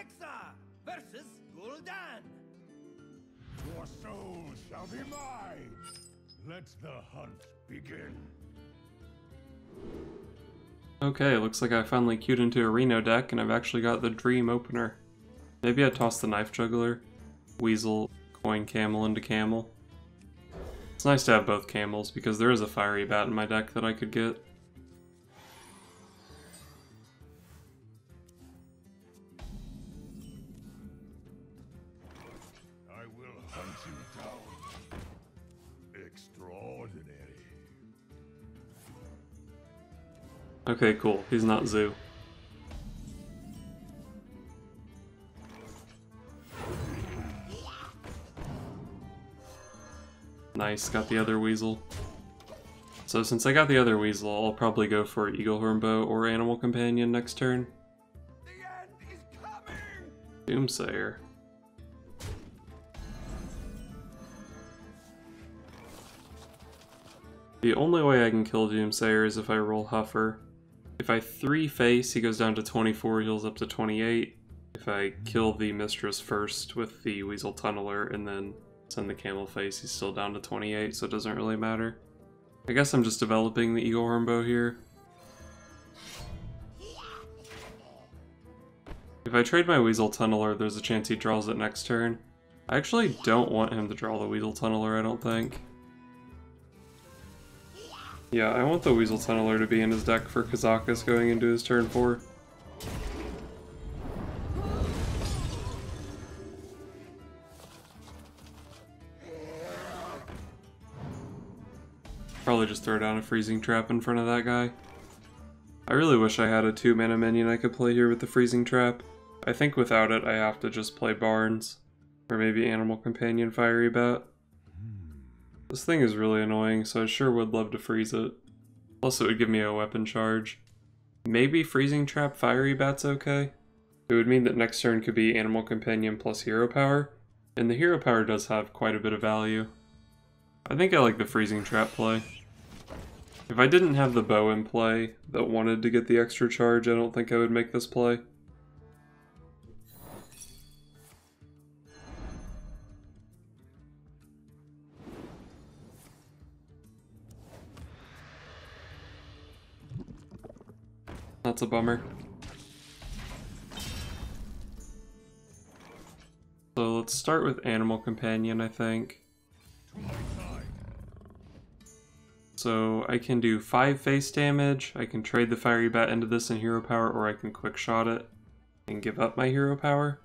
Rexxar versus Gul'dan. Your soul shall be mine. Let the hunt begin. Okay, looks like I finally queued into a Reno deck and I've actually got the Dream Opener. Maybe I toss the Knife Juggler, Weasel, Coin Camel into Camel. It's nice to have both camels because there is a Fiery Bat in my deck that I could get. Extraordinary. Okay, cool. He's not Zoo. Nice, got the other weasel. So since I got the other weasel, I'll probably go for Eaglehorn Bow or Animal Companion next turn. The end is coming. Doomsayer. The only way I can kill Doomsayer is if I roll Huffer. If I 3 face, he goes down to 24, heals up to 28. If I kill the Mistress first with the Weasel Tunneler and then send the Camel face, he's still down to 28, so it doesn't really matter. I guess I'm just developing the Eaglehorn Bow here. If I trade my Weasel Tunneler, there's a chance he draws it next turn. I actually don't want him to draw the Weasel Tunneler, I don't think. Yeah, I want the Weasel Tunneler to be in his deck for Kazakus going into his turn 4. Probably just throw down a Freezing Trap in front of that guy. I really wish I had a 2 mana minion I could play here with the Freezing Trap. I think without it I have to just play Barnes. Or maybe Animal Companion Fiery Bat. This thing is really annoying, so I sure would love to freeze it. Plus it would give me a weapon charge. Maybe Freezing Trap Fiery Bat's okay? It would mean that next turn could be Animal Companion plus Hero Power, and the Hero Power does have quite a bit of value. I think I like the Freezing Trap play. If I didn't have the bow in play that wanted to get the extra charge, I don't think I would make this play. That's a bummer. So let's start with Animal Companion, I think. So I can do 5 face damage, I can trade the Fiery Bat into this in Hero Power, or I can quick shot it and give up my Hero Power.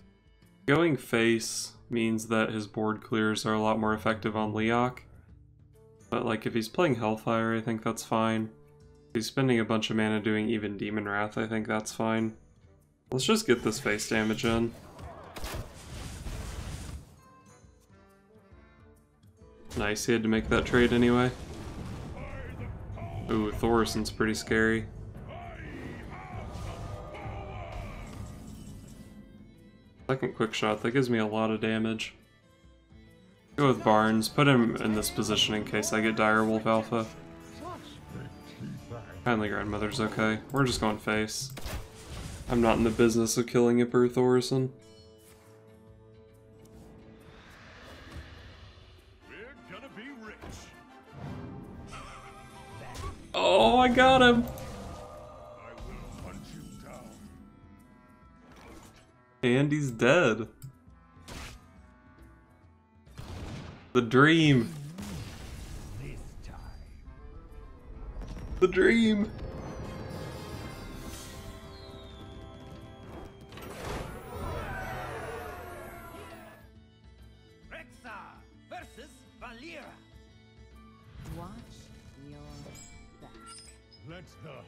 Going face means that his board clears are a lot more effective on Leokk. But like if he's playing Hellfire, I think that's fine. He's spending a bunch of mana doing even Demonwrath, I think that's fine. Let's just get this face damage in. Nice, he had to make that trade anyway. Ooh, Thaurissan's pretty scary. Second quick shot, that gives me a lot of damage. Go with Barnes, put him in this position in case I get Direwolf Alpha. Kindly Grandmother's okay. We're just going face. I'm not in the business of killing Emperor Thaurissan. We're gonna be rich. Oh, I got him! I will hunt you down. And he's dead. The dream.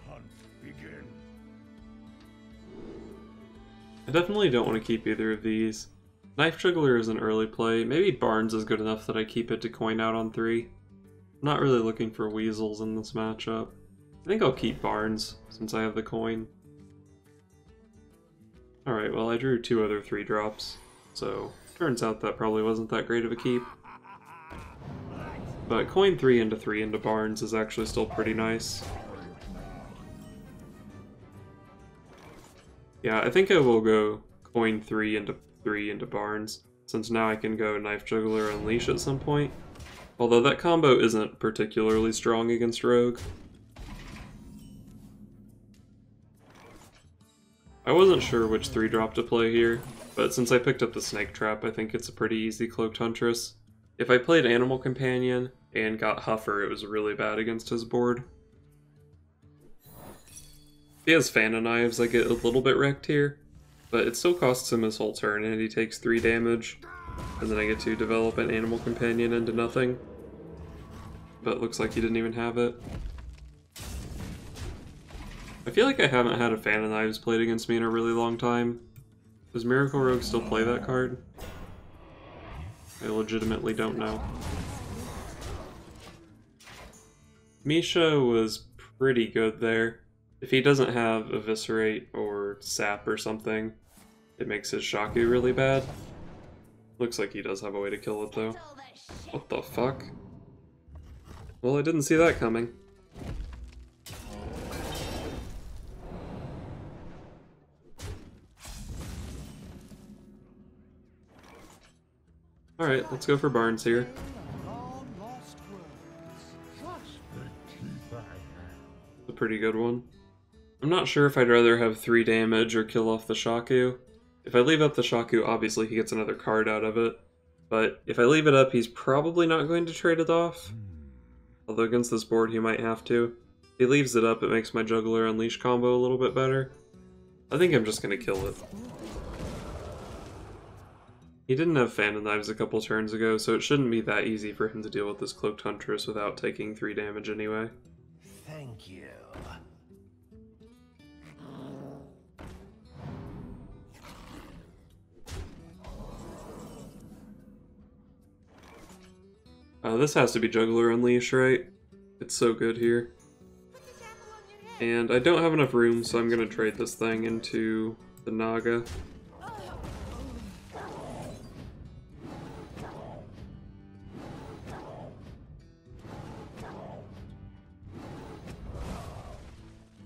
Hunt begin. I definitely don't want to keep either of these. Knife Juggler is an early play. Maybe Barnes is good enough that I keep it to coin out on three. I'm not really looking for weasels in this matchup. I think I'll keep Barnes, since I have the coin. Alright, well I drew two other three drops, so turns out that probably wasn't that great of a keep. But coin three into three into Barnes is actually still pretty nice. Yeah, I think I will go coin 3 into 3 into Barnes, since now I can go Knife Juggler Unleash at some point. Although that combo isn't particularly strong against Rogue. I wasn't sure which 3 drop to play here, but since I picked up the Snake Trap, I think it's a pretty easy Cloaked Huntress. If I played Animal Companion and got Huffer, it was really bad against his board. He has Fan of Knives, I get a little bit wrecked here, but it still costs him his whole turn and he takes 3 damage, and then I get to develop an Animal Companion into nothing. But looks like he didn't even have it. I feel like I haven't had a Fan of Knives played against me in a really long time. Does Miracle Rogue still play that card? I legitimately don't know. Misha was pretty good there. If he doesn't have Eviscerate or Sap or something, it makes his Shaku really bad. Looks like he does have a way to kill it though. What the fuck? Well, I didn't see that coming. Alright, let's go for Barnes here. a pretty good one. I'm not sure if I'd rather have 3 damage or kill off the Shaku. If I leave up the Shaku, obviously he gets another card out of it. But if I leave it up, he's probably not going to trade it off. Although against this board, he might have to. If he leaves it up, it makes my Juggler Unleash combo a little bit better. I think I'm just going to kill it. He didn't have Phantom Knives a couple turns ago, so it shouldn't be that easy for him to deal with this Cloaked Huntress without taking 3 damage anyway. Thank you. Uh, this has to be Juggler Unleash, right? It's so good here. And I don't have enough room, so I'm going to trade this thing into the Naga.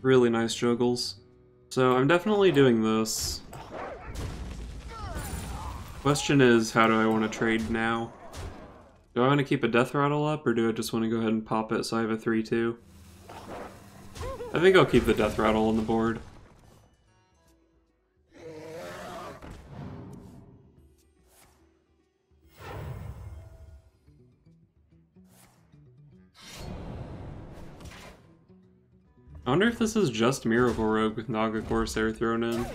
Really nice juggles. So I'm definitely doing this. Question is, how do I want to trade now? Do I want to keep a death rattle up, or do I just want to go ahead and pop it so I have a 3-2? I think I'll keep the death rattle on the board. I wonder if this is just Miracle Rogue with Naga Corsair thrown in.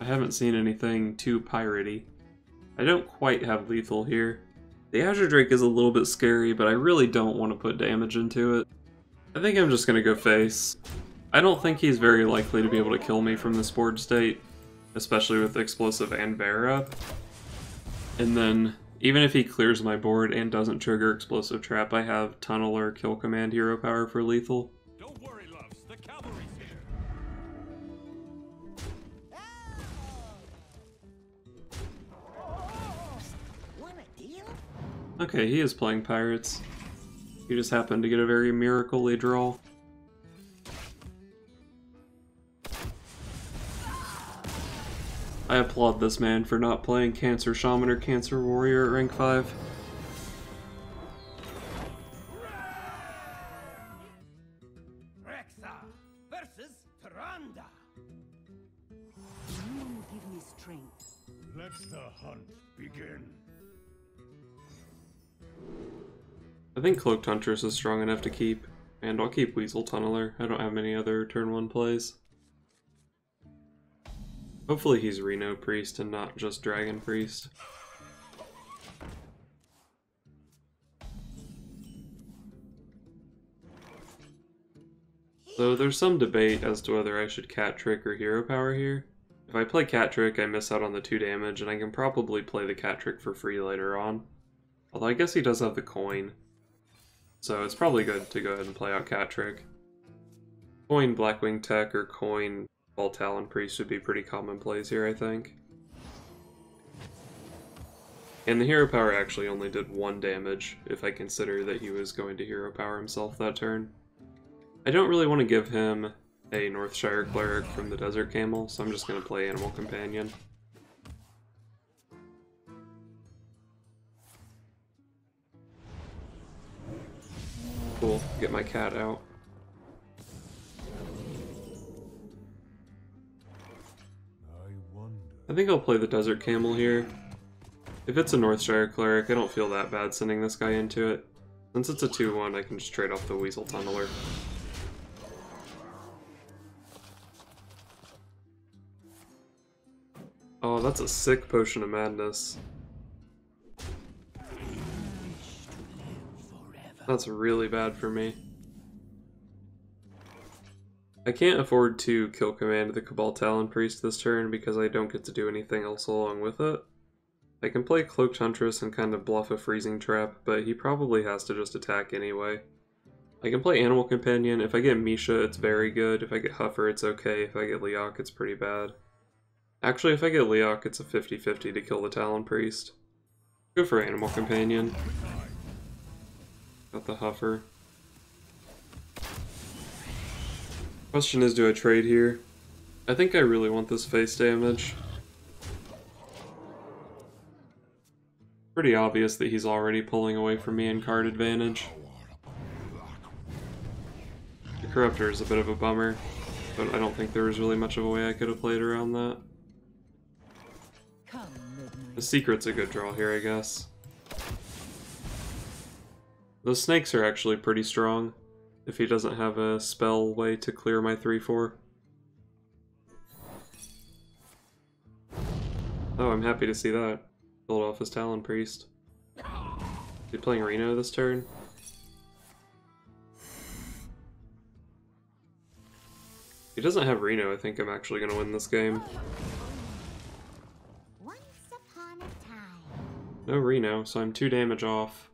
I haven't seen anything too piratey. I don't quite have lethal here. The Azure Drake is a little bit scary, but I really don't want to put damage into it. I think I'm just going to go face. I don't think he's very likely to be able to kill me from this board state, especially with Explosive and up. And then, even if he clears my board and doesn't trigger Explosive Trap, I have Tunnel or Kill Command hero power for lethal. Don't worry, loves. The cavalry's here. Okay, he is playing Pirates. He just happened to get a very miracle draw. I applaud this man for not playing Cancer Shaman or Cancer Warrior at rank 5. Rexxar versus Tyrande. You give me strength. Let the hunt begin. I think Cloaked Huntress is strong enough to keep, and I'll keep Weasel Tunneler. I don't have many other turn 1 plays. Hopefully he's Reno Priest and not just Dragon Priest. So there's some debate as to whether I should Cat Trick or Hero Power here. If I play Cat Trick, I miss out on the 2 damage, and I can probably play the Cat Trick for free later on. Although I guess he does have the coin. So it's probably good to go ahead and play out Cat Trick. Coin Blackwing Tech or coin Ball Talon Priest would be pretty common plays here, I think. And the Hero Power actually only did one damage, if I consider that he was going to Hero Power himself that turn. I don't really want to give him a Northshire Cleric from the Desert Camel, so I'm just going to play Animal Companion. Cool, get my cat out. I think I'll play the Desert Camel here. If it's a Northshire Cleric, I don't feel that bad sending this guy into it. Since it's a 2-1, I can just trade off the Weasel Tunneler. Oh, that's a sick Potion of Madness. That's really bad for me. I can't afford to kill command the Kabal Talon Priest this turn because I don't get to do anything else along with it. I can play Cloaked Huntress and kind of bluff a Freezing Trap, but he probably has to just attack anyway. I can play Animal Companion. If I get Misha, it's very good. If I get Huffer, it's okay. If I get Leokk, it's pretty bad. Actually, if I get Leokk, it's a 50-50 to kill the Talon Priest. Good for Animal Companion. Got the Huffer. Question is, do I trade here? I think I really want this face damage. Pretty obvious that he's already pulling away from me in card advantage. The Corruptor is a bit of a bummer, but I don't think there was really much of a way I could have played around that. The Secret's a good draw here, I guess. Those snakes are actually pretty strong, if he doesn't have a spell way to clear my 3-4. Oh, I'm happy to see that. Build off his Talon Priest. Is he playing Reno this turn? If he doesn't have Reno, I think I'm actually going to win this game. Once upon a time. No Reno, so I'm two damage off.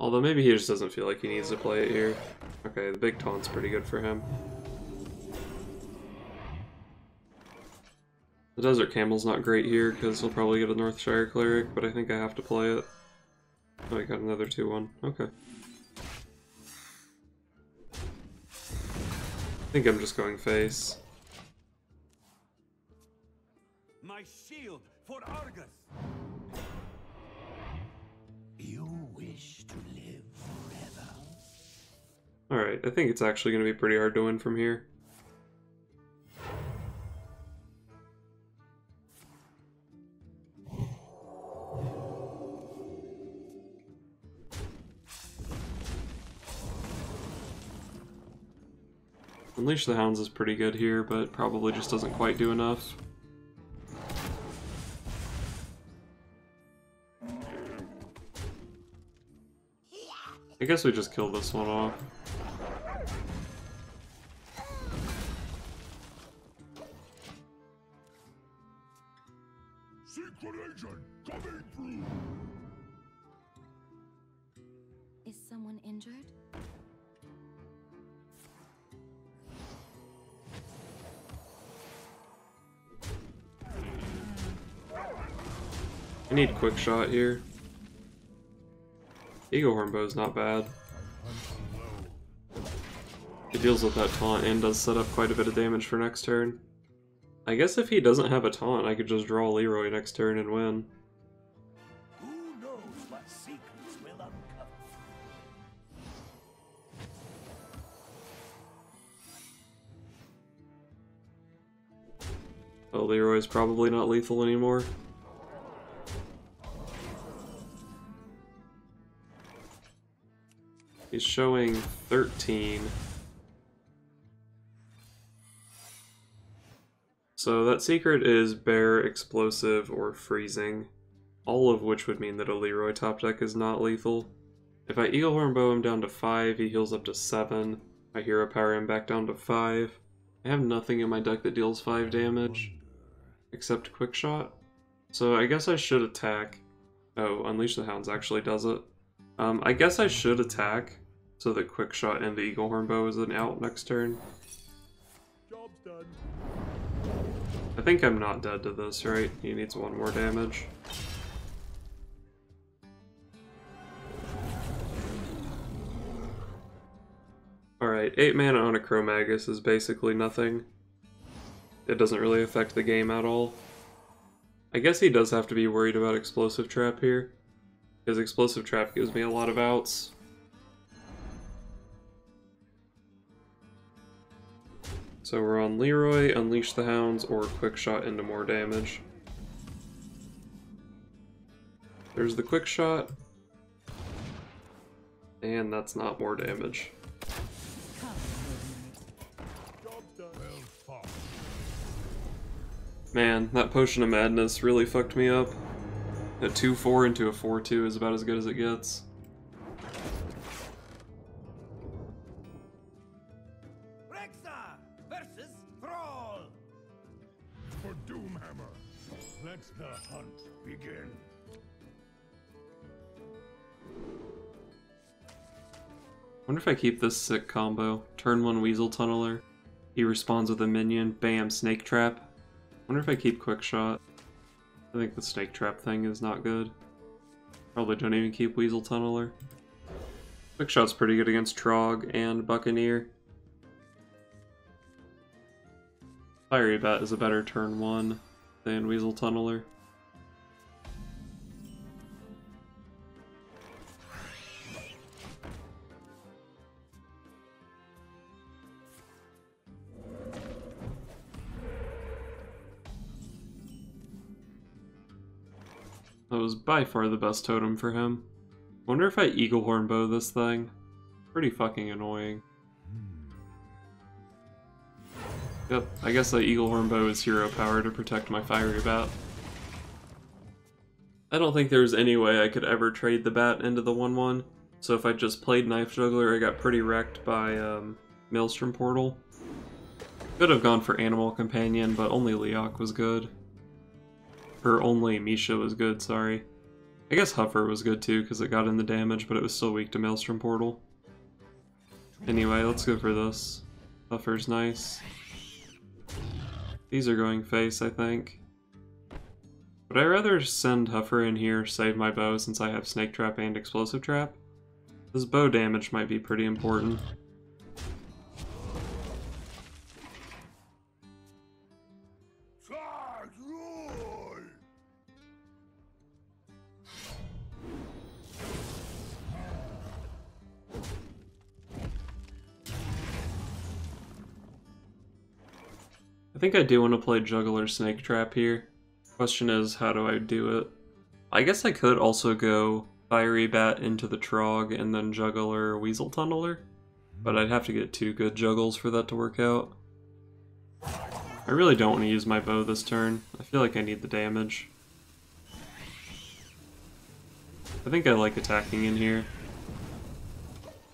Although maybe he just doesn't feel like he needs to play it here. Okay, the big taunt's pretty good for him. The Desert Camel's not great here because he'll probably get a Northshire Cleric, but I think I have to play it. Oh, I got another 2-1. Okay. I think I'm just going face. My shield for Argus. You wish to live forever. Alright, I think it's actually going to be pretty hard to win from here. Unleash the Hounds is pretty good here, but probably just doesn't quite do enough. I guess we just kill this one off. Secret agent coming through. Is someone injured? I need quick shot here. Eaglehorn is not bad. It deals with that taunt and does set up quite a bit of damage for next turn. I guess if he doesn't have a taunt, I could just draw Leroy next turn and win. Oh, Leroy's probably not lethal anymore. He's showing 13. So that secret is Bear, Explosive, or Freezing, all of which would mean that a Leroy top deck is not lethal. If I Eaglehorn Bow him down to 5, he heals up to 7. I Hero Power him back down to 5. I have nothing in my deck that deals 5 damage, except Quick Shot. So I guess I should attack. Oh, Unleash the Hounds actually does it. Um, I guess I should attack, so the Quick Shot and the Eaglehorn Bow is an out next turn. Job's done. I think I'm not dead to this, right? He needs one more damage. Alright, Alright, 8 mana on a Chromaggus is basically nothing. It doesn't really affect the game at all. I guess he does have to be worried about Explosive Trap here, because Explosive Trap gives me a lot of outs. So we're on Leroy, Unleash the Hounds, or Quick Shot into more damage. There's the Quick Shot. And that's not more damage. Man, that Potion of Madness really fucked me up. A 2-4 into a 4-2 is about as good as it gets. If I keep this sick combo. Turn 1 Weasel Tunneler. He responds with a minion. Bam, Snake Trap. wonder if I keep Quick Shot. I think the Snake Trap thing is not good. Probably don't even keep Weasel Tunneler. Quick Shot's pretty good against Trog and Buccaneer. Fiery Bat is a better turn 1 than Weasel Tunneler. By far the best totem for him. Wonder if I Eaglehorn bow this thing. Pretty fucking annoying. Yep, I guess I Eaglehorn bow is hero power to protect my fiery bat. I don't think there's any way I could ever trade the bat into the 1-1, so if I just played Knife Juggler I got pretty wrecked by um, Maelstrom Portal. Could have gone for Animal Companion, but only Leokk was good. Or only Misha was good, sorry. I guess Huffer was good too, because it got in the damage, but it was still weak to Maelstrom Portal. Anyway, let's go for this. Huffer's nice. These are going face, I think. Would I rather send Huffer in here, save my bow since I have Snake Trap and Explosive Trap? This bow damage might be pretty important. Think I do want to play Juggler Snake Trap here. Question is, how do I do it? I guess I could also go Fiery Bat into the Trog and then Juggler Weasel Tunneler, but I'd have to get two good juggles for that to work out. I really don't want to use my bow this turn. I feel like I need the damage. I think I like attacking in here.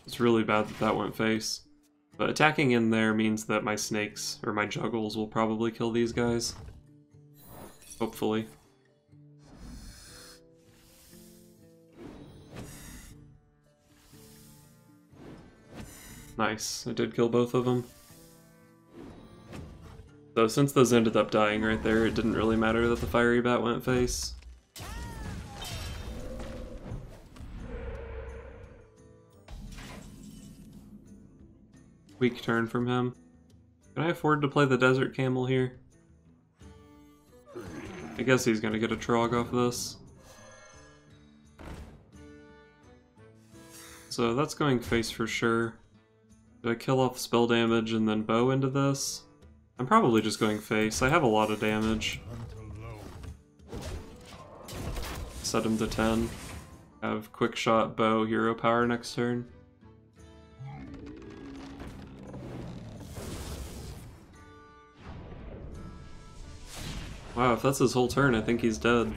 It's really bad that that went face. But attacking in there means that my snakes, or my juggles, will probably kill these guys. Hopefully. Nice, I did kill both of them. So since those ended up dying right there, it didn't really matter that the fiery bat went face. Weak turn from him. Can I afford to play the desert camel here? I guess he's gonna get a trog off this. So that's going face for sure. Do I kill off spell damage and then bow into this? I'm probably just going face. I have a lot of damage. Set him to 10. Have quick shot, bow, hero power next turn. Wow, if that's his whole turn, I think he's dead.